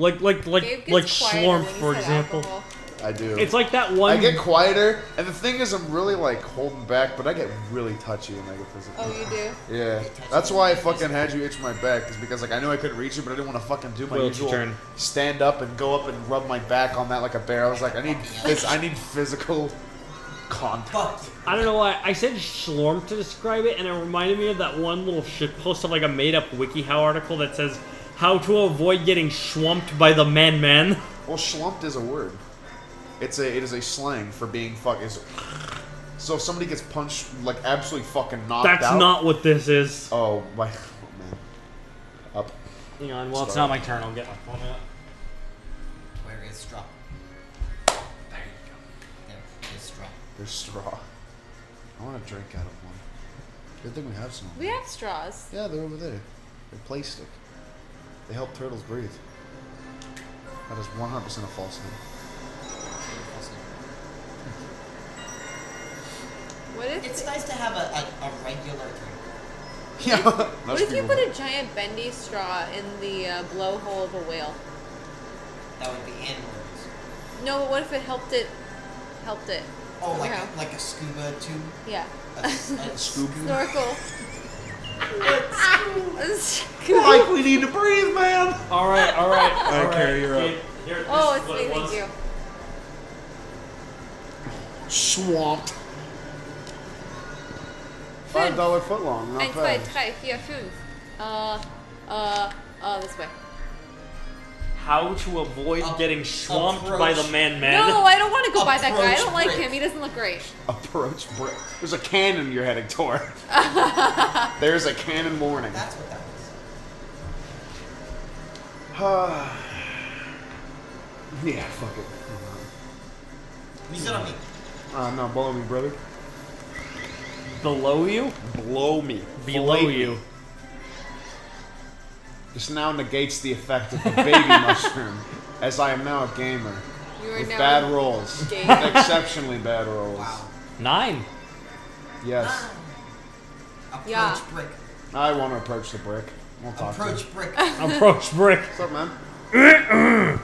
Like like like like quieter Schlorm, for example. alcohol. I do. It's like that one. I get quieter, and the thing is, I'm really like holding back, but I get really touchy when I get physical. Oh, you do? Yeah, that's why I fucking had you itch my back, is because like I knew I couldn't reach you, but I didn't want to fucking do my Will, usual turn. stand up and go up and rub my back on that like a bear. I was like, I need this. I need physical contact. I don't know why I said Schlorm to describe it, and it reminded me of that one little shit post of like a made-up WikiHow article that says how to avoid getting schwumped by the man man. Well, schlumped is a word. It's a it is a slang for being fuck. Is so if somebody gets punched like absolutely fucking knocked That's out. not what this is. Oh my, oh, man. Up. Hang on, well it's not my turn. I'll get my phone out. Where is straw? There you go. There is straw. There's straw. I want to drink out of one. Good thing we have some. We have straws. Yeah, they're over there. They're plastic. They help turtles breathe. That is 100% a false name. What if It's nice to have a, a, a regular drink. Yeah. what if you put a giant bendy straw in the uh, blowhole of a whale? That would be animals. No, but what if it helped it? Helped it. Oh, like somehow? a, like a scuba tube. Yeah. A, s- a Scoop. Snorkel. Like we need to breathe, man. All right, all right, all Alright, right. Carrie, you're up. Here- here- oh, it's me. it Thank you. Swamped. Five dollar foot long. Not Eins, zwei, bad. drei, vier, fünf. Uh, uh, uh, this way. How to avoid Up- getting swamped by the approach. man man. No, I don't want to go by that guy. I don't like him. He doesn't look great. Approach brick. There's a cannon you're heading toward. There's a cannon warning. That's what that was. yeah, fuck it. You said on me. Uh, no, blow me, brother. Below you? Blow me. Below Fillet me. you. This now negates the effect of the baby mushroom, as I am now a gamer. You are With now bad rolls. gay. With exceptionally bad rolls. Wow. Nine. Yes. Approach Yeah. brick. I want to approach the brick. We'll talk to him. Approach brick. Approach brick. What's up, man?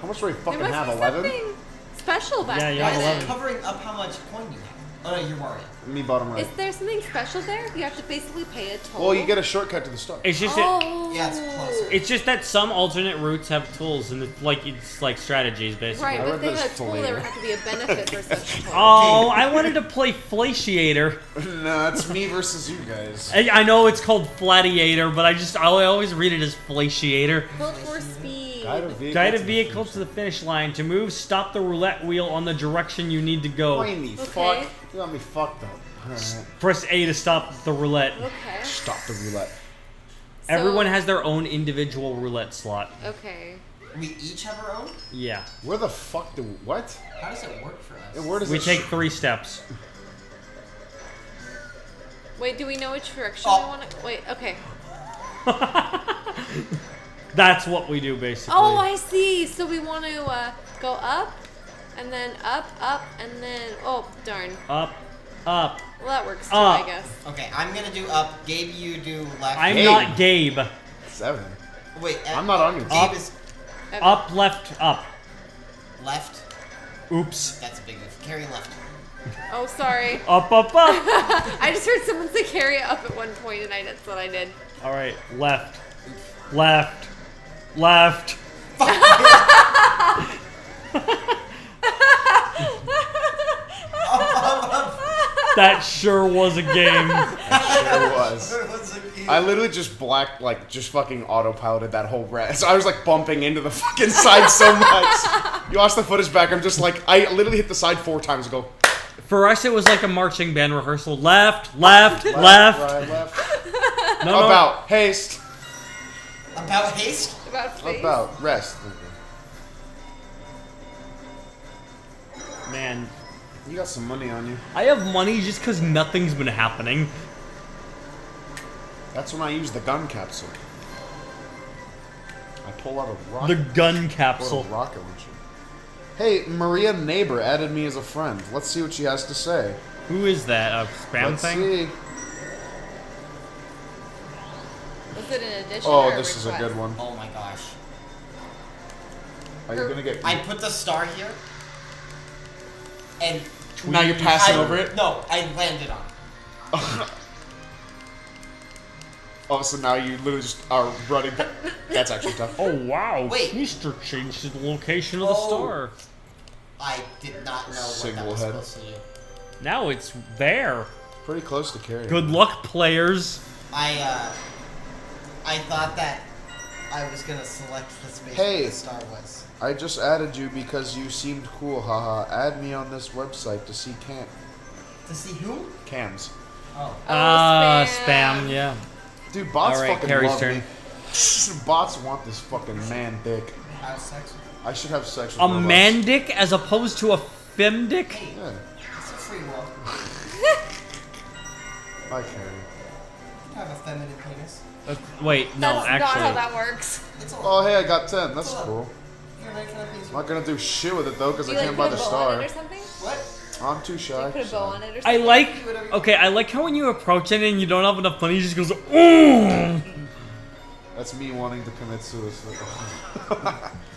How much do we There fucking must have? be 11? something special back Yeah, you Why have is it 11. covering up how much coin you have? Oh no, you're Mario. Me bottom right. Is there something special there? You have to basically pay a toll. Well, you get a shortcut to the start. It's just Oh. Yeah, it's closer. it's just that some alternate routes have tools and it's like it's like strategies basically. Right, I but if they this had a toll, there would have to be a benefit for such a toll. Oh, I wanted to play Flatiator. no, it's me versus you guys. I, I know it's called Flatiator, but I just I always read it as Flatiator. Built for speed. Guide a vehicle. Guide a to the finish to the finish line. To move, stop the roulette wheel on the direction you need to go. line. Whiny Okay. fuck. You got me fucked up. Alright. Press A to stop the roulette. Okay. Stop the roulette. So- Everyone has their own individual roulette slot. Okay. We each have our own? Yeah. Where the fuck do what? How does it work for us? Where does We it take sh- three steps. Wait, do we know which direction Oh. we want to? Wait. Okay. That's what we do basically. Oh, I see. So we want to uh, go up, and then up, up, and then oh darn. Up, up. Well, that works too, Up. I guess. Okay, I'm gonna do up. Gabe, you do left. I'm Gabe. not Gabe. Seven. Wait, uh, I'm not on your Gabe team. Up. is Okay. Up, left, up. left. Oops. That's a big move. Carry left. Oh, sorry. Up, up, up. I just heard someone say carry up at one point, and I that's what I did. All right, left, left, left. That sure was a game. It was. Was. I literally just black, like, just fucking autopiloted that whole rest. I was like bumping into the fucking side so much. You watch the footage back, I'm just like, I literally hit the side four times and go, For us, it was like a marching band rehearsal. Left, left, left. right, left. No, no. About haste. About haste? About face. About rest. Man, You got some money on you. I have money just because nothing's been happening. That's when I use the gun capsule. I pull out a rocket. The gun capsule. a rocket launcher. Hey, Maria Neighbor added me as a friend. Let's see what she has to say. Who is that? A spam Let's thing? see. Was it an addition? Oh, or a this is a good one. Oh my gosh. Are you gonna get? I put the star here. And now you're passing I, over it. No, I landed on. it. Oh, so now you literally just are running. Back. That's actually tough. Oh wow! Wait. Mister changed the location of the Oh. star. I did not know what that was head. supposed to do. Now it's there. Pretty close to carrying. Good luck, players. I uh, I thought that I was gonna select the space Hey. where the star was. I just added you because you seemed cool, haha. Add me on this website to see cam To see who? cams. Oh. Ah, spam. spam. Yeah. Dude, bots Alright, fucking Carrie's love turn. me. bots want this fucking man dick. Have sex. I should have sex with A robots. man dick as opposed to a fem dick. Hey, Yeah. it's a free world. Hi, Carrie. You have a feminine penis. Uh, wait, no, That's actually. not how that works. It's a Oh, hey, I got 10. That's cool. You're not gonna I'm not gonna do shit with it though, because I you like can't buy the bow star. or something? What? I'm too shy. Put a bow on it or I like. Okay, I like how when you approach it and you don't have enough money, he just goes, ooh. That's me wanting to commit suicide.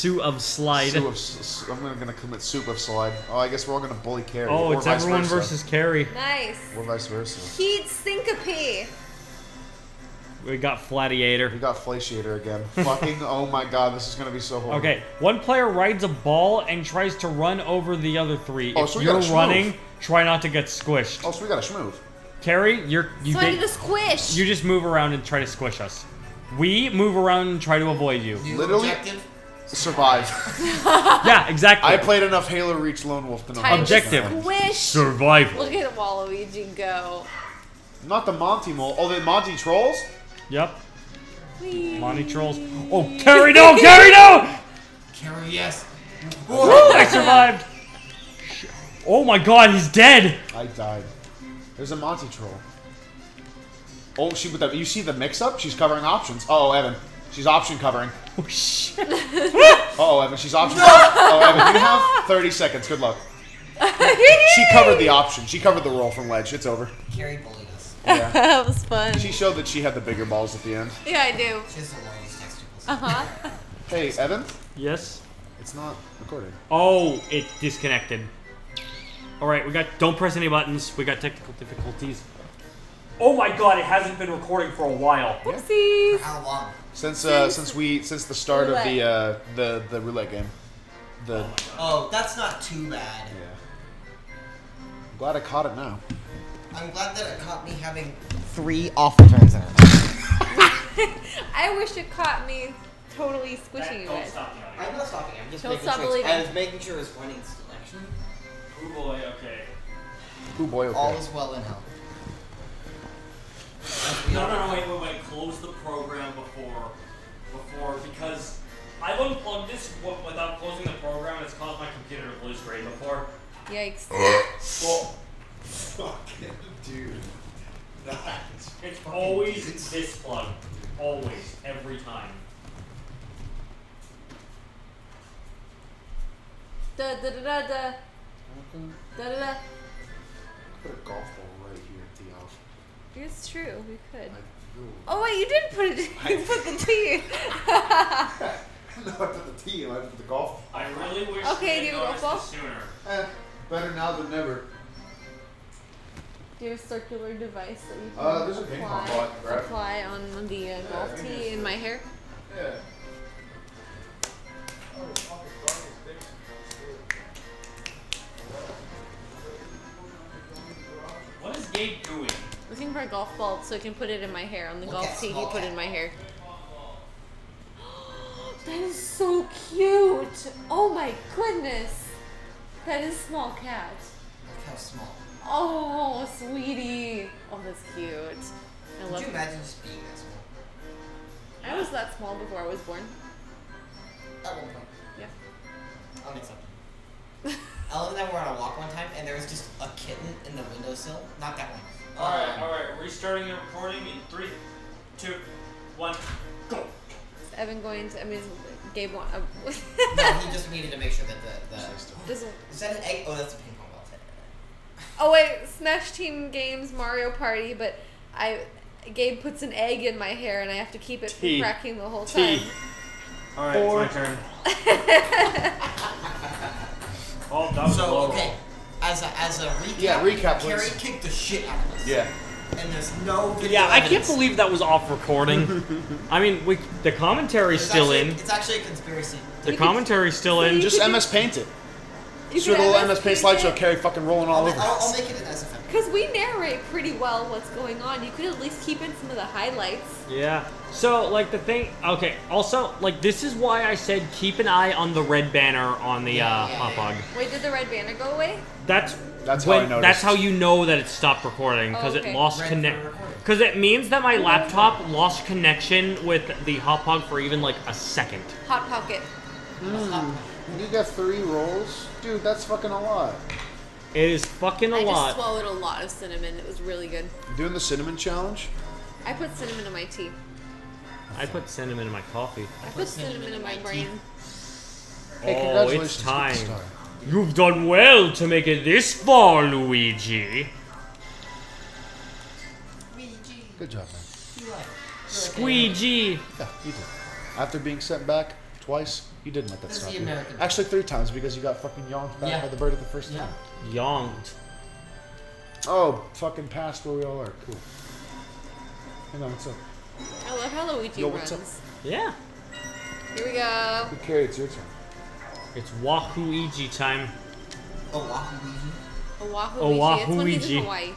Suit of slide. Soup of s- s- I'm gonna, gonna commit soup of slide. Oh, I guess we're all gonna bully Carrie. Oh, or it's vice everyone versa. versus Carrie. Nice. Or vice versa. Heat syncope. We got Flatiator. We got Flatiator again. Fucking, oh my god, this is gonna be so horrible. Okay, one player rides a ball and tries to run over the other three. Oh, if so we you're running, try not to get squished. Oh, so we got a schmove. Carrie, you're you So I ba- need to squish. you just move around and try to squish us. We move around and try to avoid you. New Literally- objective. Survive. Yeah, exactly. I played enough Halo Reach Lone Wolf to know how Objective. to squish. Survival. Look at Waluigi go. Not the Monty Mole. Oh, the Monty Trolls? Yep. Whee! Monty trolls. Oh, Carrie, no! Carrie, no! Carry yes. Woo, I survived. Oh my God, he's dead. I died. There's a Monty Troll. Oh, she with the you see the mix up? She's covering options. Oh, Evan. She's option covering. Oh shit. Oh, Evan, she's option. Oh, Evan, you have 30 seconds. Good luck. She covered the option. She covered the roll from ledge. It's over. Carry bullied us. Yeah. that was fun. She showed that she had the bigger balls at the end. Yeah, I do. She has the longest testicles. Uh huh. Hey, Evan. Yes. It's not recording. Oh, it disconnected. All right, we got. Don't press any buttons. We got technical difficulties. Oh my God, it hasn't been recording for a while. Oopsies. How long? Since uh, since we since the start of the uh, the the roulette game. The Oh, that's not too bad. yeah. I'm glad I caught it now. I'm glad that it caught me having three awful turns in it. I wish it caught me totally squishing you guys. I'm not stopping. I'm just Don't making stop sure. believing. I was making sure it was running still. Actually, Oh boy. Okay. Oh boy, okay. all is well in hell. No, no, no, wait, wait, wait. Close the program before, before, because I've unplugged this w- without closing the program. and It's caused my computer to blue screen before. Yikes. Uh. Well, Fucking dude. it's always it's... this plug. Always, every time. Da da da da da. Da da da. Put a golf ball It's true. We could. I, Oh wait, you did put it. You put the T. no, I put the T and I put the golf. I really wish Okay, we do had you noticed go this sooner. Eh, better now than never. Do you have a circular device that you can Uh, there's a apply, ball I can grab. apply on the uh, golf tee in my hair? Yeah. A golf ball so I can put it in my hair. On the Look golf tee, he put in my hair. that is so cute. Oh my goodness. That is small cat. Look how small. Oh, sweetie. Oh, that's cute. I Could love you it. imagine just being that small? I was that small before I was born. At one point. Yeah. Unacceptable. Ellen and I were on a walk one time, and there was just a kitten in the windowsill. Not that one. Alright, Um, alright, restarting the recording in three, two, one, go! Is Evan going to? I mean, Gabe want? Uh, No, he just needed to make sure that the, the doesn't. is that an egg? Oh, that's a ping pong ball. Oh wait, Smash Team Games Mario Party, but I Gabe puts an egg in my hair and I have to keep it from cracking the whole Tea. time. All right, Four. it's my turn. oh, that was So low okay, roll. As a as a recap, Yeah, recap, Carrie please. kicked the shit out of us. Yeah. And there's no video Yeah, I can't believe that was off recording. I mean, we the commentary's It's still actually, in. It's actually a conspiracy. The You could- commentary's still in. Just MS Paint it. You Just do a could little MS Paint paint slideshow. it. Carrie fucking rolling all I'll, over I'll, I'll us. make it an SFM. Because we narrate pretty well what's going on. You could at least keep in some of the highlights. Yeah. So, like, the thing. Okay, also, like, this is why I said keep an eye on the red banner on the Yeah, uh, yeah, hot yeah. Wait, did the red banner go away? That's That's how when, I noticed. That's how you know that it stopped recording because Okay. it lost Red connect. Because it means that my laptop lost connection with the Hauppauge for even like a second. Hot pocket. You got three rolls? Dude, that's fucking a lot. It is fucking a I just lot. swallowed a lot of cinnamon. It was really good. Doing the cinnamon challenge? I put cinnamon in my tea. I put cinnamon in my coffee. I put cinnamon in my brain. Hey, oh, it's time. You've done well to make it this far, Luigi. Luigi. Good job, man. You like. Squeegee. Yeah, you did. After being sent back twice, you didn't let that This stop you. Actually, three times because you got fucking yonked back Yeah. by the bird at the first Yeah. time. Yonked. Oh, fucking past where we all are. Cool. Hang on, what's up? I love how Luigi Yo, what's runs. up? Yeah. Here we go. Good carry, it's your turn. It's Wahoo-Iji time. Oh, Waluigi. Oahu Oahu It's when he's in Hawaii.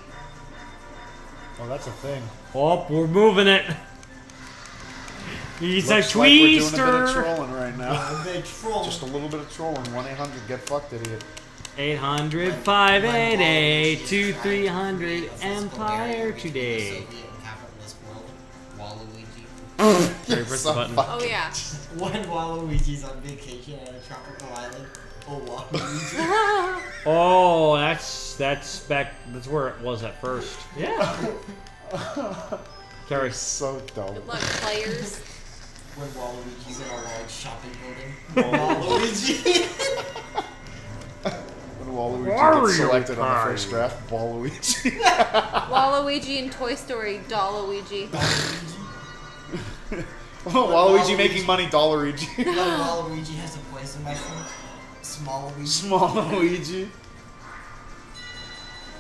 Oh, that's a thing. Oh, we're moving it. He's Looks a like we're doing a bit of twister. trolling right now. Troll. Just a little bit of trolling. 1 800 get fucked, idiot. 800 When- 588 when 2300 Waluigi is Empire today. Soviet capitalist world, Waluigi. Press the button. Oh yeah. When Waluigi's on vacation at a tropical island, oh Waluigi. Oh, that's that's back. That's where it was at first. Yeah. Carrie. So dumb. Good luck, players. When Waluigi's in a large shopping building. Waluigi. When Waluigi Wario gets selected on the first draft, Waluigi. Waluigi in Toy Story, Dollaluigi. Waluigi making money, Dollaruigi. when Waluigi has a poison mushroom. Small Luigi. Small Luigi.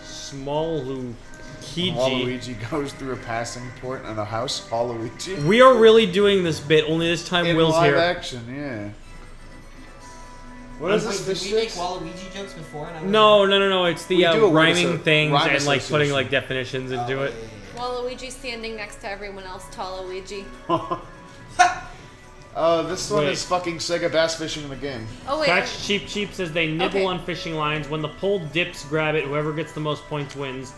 Small Lu Kiji. Waluigi goes through a passing port in a house. Waluigi. We are really doing this bit, only this time In Will's live here. action, yeah. What is Wait, this? did Fish we make? Waluigi jokes before? And No, no, no, no. It's the uh, do a word rhyming things rhyme and like putting like definitions Oh, into it. yeah, Waluigi standing next to everyone else, Tallaluigi. Uh, this one Wait. is fucking Sega Bass Fishing in the game. Oh wait. Catch Cheep Cheep says they nibble Okay. on fishing lines. When the pole dips, grab it. Whoever gets the most points wins.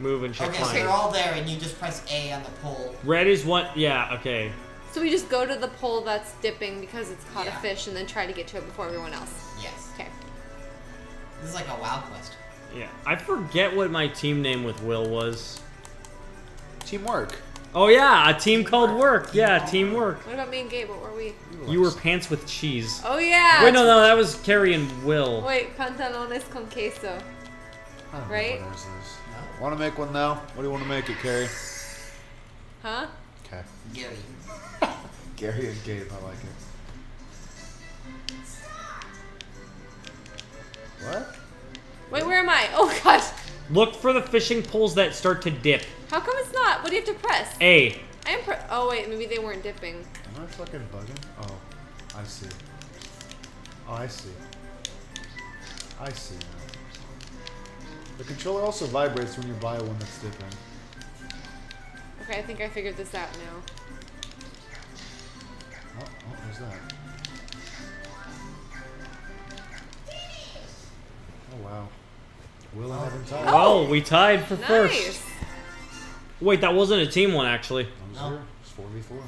Move and yeah. check Okay, so line. you're all there and you just press A on the pole. Red is one. Yeah, okay. So we just go to the pole that's dipping because it's caught Yeah. a fish and then try to get to it before everyone else. Yes. Okay. This is like a WoW quest. Yeah. I forget what my team name with Will was. Teamwork. Oh yeah, a team called Work. Yeah, teamwork. What about me and Gabe? What were we? You were pants with cheese. Oh yeah. Wait, no, no, that was Carrie and Will. Wait, pantalones con queso. I don't know Right? What ours is. Want to make one now? What do you want to make it, Carrie? Huh? Okay. Gary. Gary and Gabe, I like it. What? Wait, where am I? Oh gosh. Look for the fishing poles that start to dip. How come it's not? What do you have to press? A. I am. Pre- oh wait, maybe they weren't dipping. Am I fucking bugging? Oh, I see. Oh, I see. I see now. The controller also vibrates when you buy one that's different. Okay, I think I figured this out now. Oh, oh there's that. Oh, wow. Will and Evan tied. Well, we tied for Nice. first. Wait, that wasn't a team one actually. One No. zero. It's 4v4.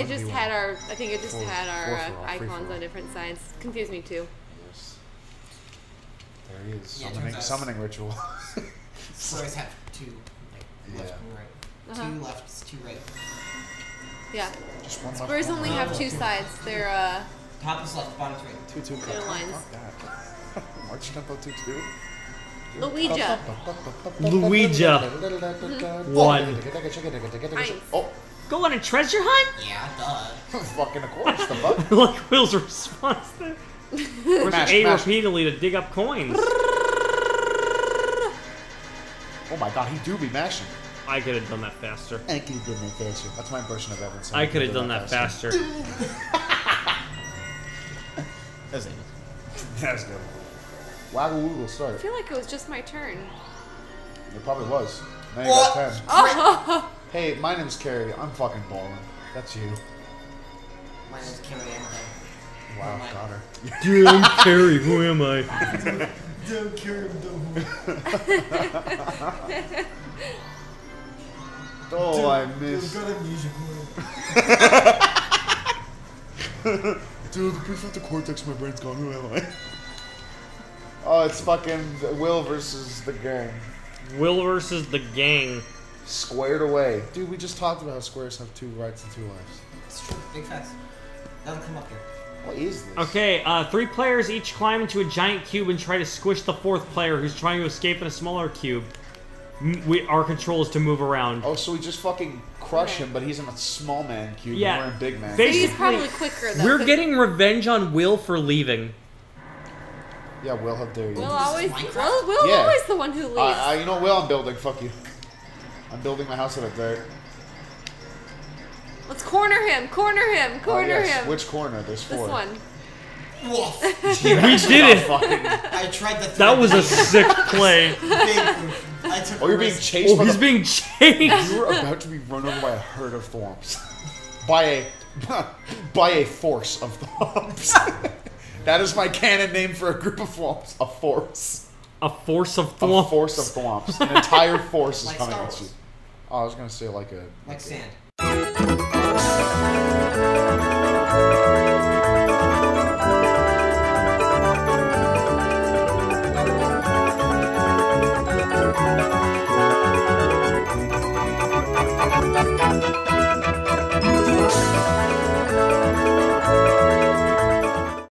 It just had our. I think it just Four- had our uh, for all, three icons on different sides. Confused me too. Yes. There he is. Yeah, Summoning, summoning ritual. Spurs have two. like, Left Yeah. and right. Uh-huh. Two left, two right. Yeah. Just one left. Spurs one only right. have two sides. They're uh. Top is left, bottom's right. Two two They're lines. Fuck that. March tempo two two. Luigi. Luigi. One. Nice. Oh, Go on a treasure hunt? Yeah, duh. Fucking of course, the fuck. like Will's response there. Push Mash, A mash. repeatedly to dig up coins. Oh my god, he do be mashing. I could have done that faster. I could have done that faster. That's my impression of Evan. I could have done that faster. That's it. That's good. Waggle Woogle I start. feel like it was just my turn. It probably was. Now you What? got 10. Oh, Hey, my name's Carrie. I'm fucking balling. That's you. My name's Cameron Amber. Wow, my- got her. Damn, Carrie, who am I? Don't care, Oh, I missed. music. Dude, the prefrontal cortex of my brain's gone. Who am I? Oh, it's fucking Will versus the gang. Will versus the gang. Squared away. Dude, we just talked about how squares have two rights and two lives. It's true. Big facts. Doesn't come up here. What is this? Okay, uh, three players each climb into a giant cube and try to squish the fourth player who's trying to escape in a smaller cube. We, our control is to move around. Oh, so we just fucking crush him, but he's in a small man cube Yeah. and we're in big man. Basi- he's probably quicker though. We're 'cause getting revenge on Will for leaving. yeah, Will, how dare you? Will always. Will, Will Yeah. always the one who leaves. I, I, you know Will, I'm building. Fuck you. I'm building my house out of dirt. Let's corner him. Corner him. Oh, Corner yes. him. Which corner? There's this four. one. Woof. We did it! I tried the. That was a sick play. I took oh, you're being chased Oh, by he's the... being chased! You were about to be run over by a herd of thwomps. by a... by a force of thwomps. that is my canon name for a group of thwomps. A force. A force of thwomps. A force of thwomps. An entire force is Like coming at you. Oh, I was gonna say like a... Like a- sand. thank you